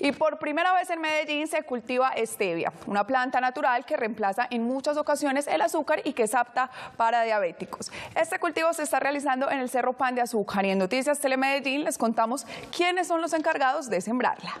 Y por primera vez en Medellín se cultiva stevia, una planta natural que reemplaza en muchas ocasiones el azúcar y que es apta para diabéticos. Este cultivo se está realizando en el Cerro Pan de Azúcar y en Noticias Telemedellín les contamos quiénes son los encargados de sembrarla.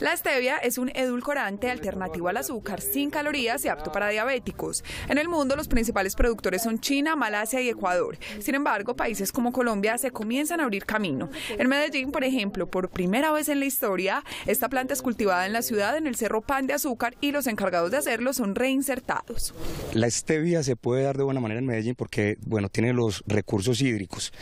La stevia es un edulcorante alternativo al azúcar sin calorías y apto para diabéticos. En el mundo los principales productores son China, Malasia y Ecuador. Sin embargo, países como Colombia se comienzan a abrir camino. En Medellín, por ejemplo, por primera vez en la historia, esta planta es cultivada en la ciudad en el Cerro Pan de Azúcar y los encargados de hacerlo son reinsertados. La stevia se puede dar de buena manera en Medellín porque, bueno, tiene los recursos hídricos,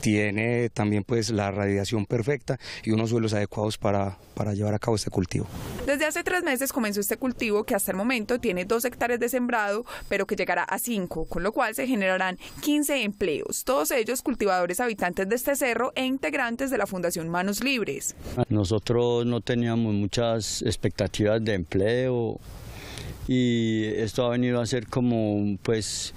tiene también pues la radiación perfecta y unos suelos adecuados para, para llevar a cabo este cultivo. Desde hace tres meses comenzó este cultivo que hasta el momento tiene dos hectáreas de sembrado, pero que llegará a cinco, con lo cual se generarán 15 empleos, todos ellos cultivadores habitantes de este cerro e integrantes de la Fundación Manos Libres. Nosotros no teníamos muchas expectativas de empleo y esto ha venido a ser como pues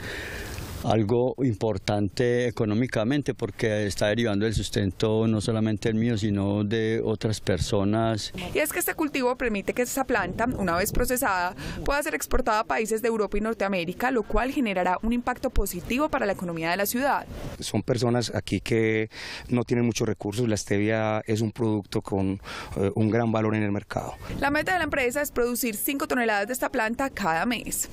algo importante económicamente porque está derivando el sustento no solamente el mío, sino de otras personas. Y es que este cultivo permite que esa planta, una vez procesada, pueda ser exportada a países de Europa y Norteamérica, lo cual generará un impacto positivo para la economía de la ciudad. Son personas aquí que no tienen muchos recursos, la stevia es un producto con eh, un gran valor en el mercado. La meta de la empresa es producir 5 toneladas de esta planta cada mes.